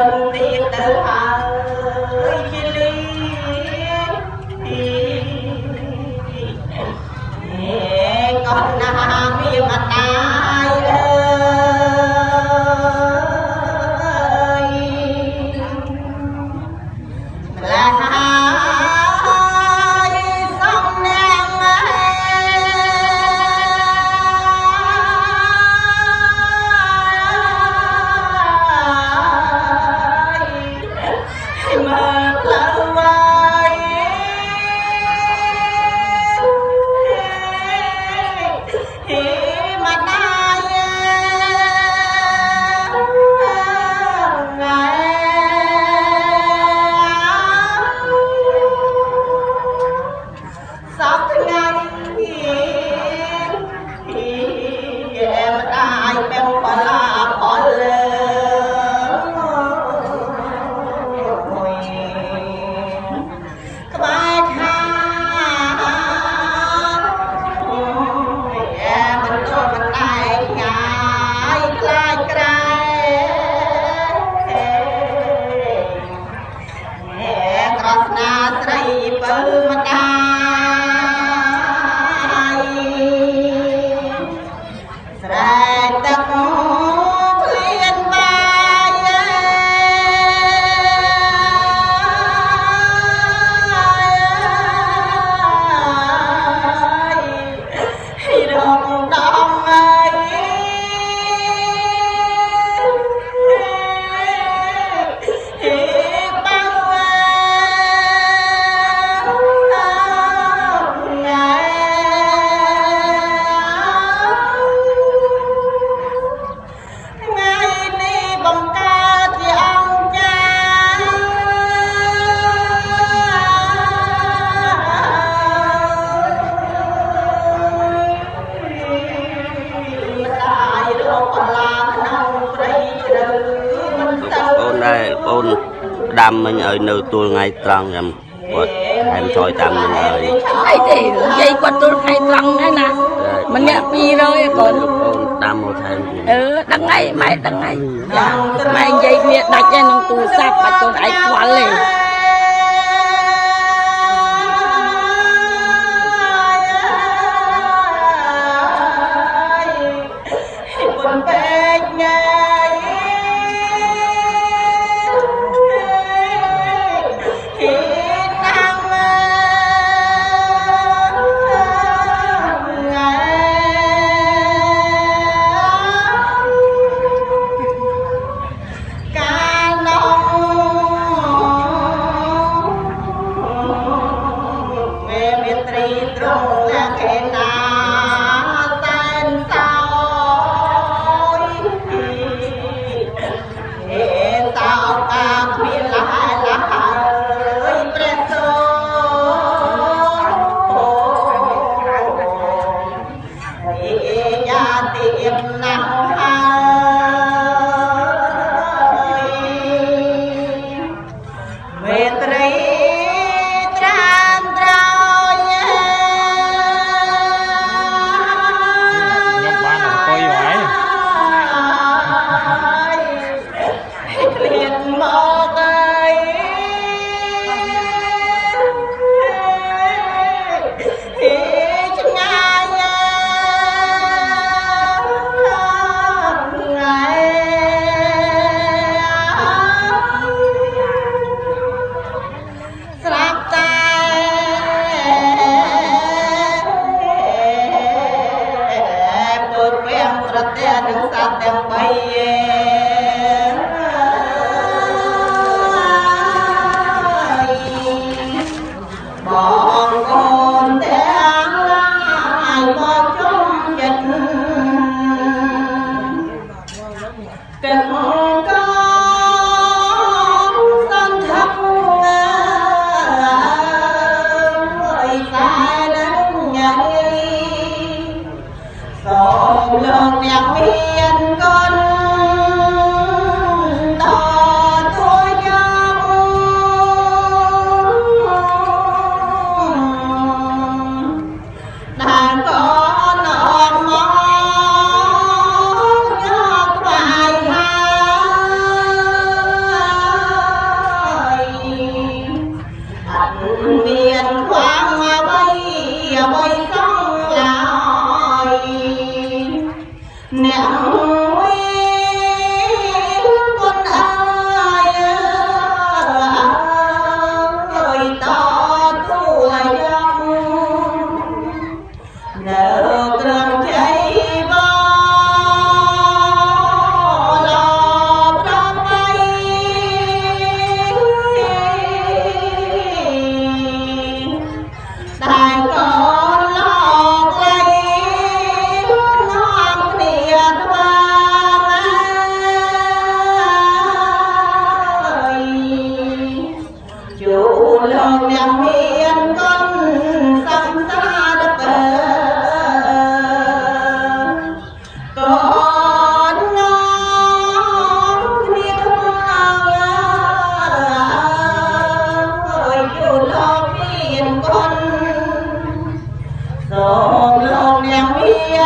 أهل ដាំមិញឲ្យនៅទួលថ្ងៃត្រង់ចាំគាត់ហែមថយតាមនឹងហើយអីទេនិយាយគាត់ទួលថ្ងៃត្រង់ហ្នឹងណាម្នាក់200កូនអូនដាំមកថែមទៀតអឺដឹងហើយម៉ែដឹងហើយចាម៉ែនិយាយគ្នាដាច់ហើយក្នុងទូរស័ព្ទបាច់កូនឯងខ្វល់ទេ dan.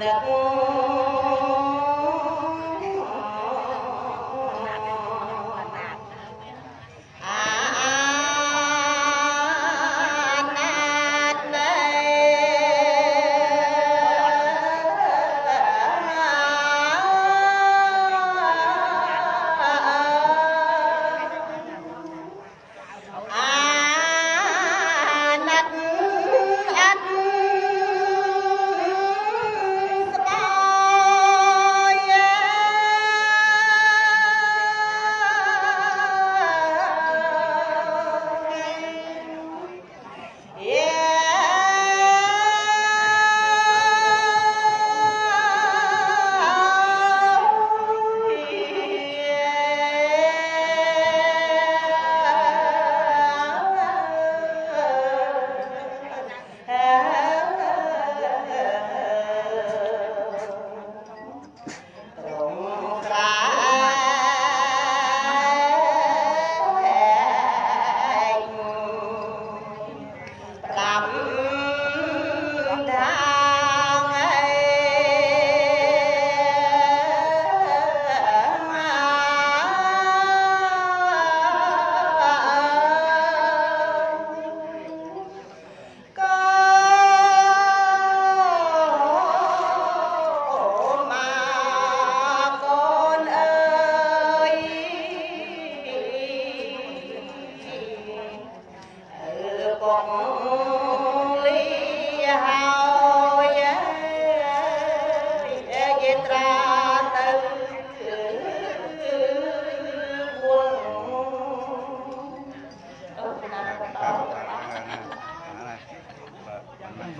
That.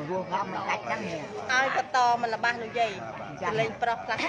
ព្រោះខ្ញុំកាច់ហ្នឹងឲ្យកតមកលបាស់លោកយាយលេងប្រុសផ្លាស់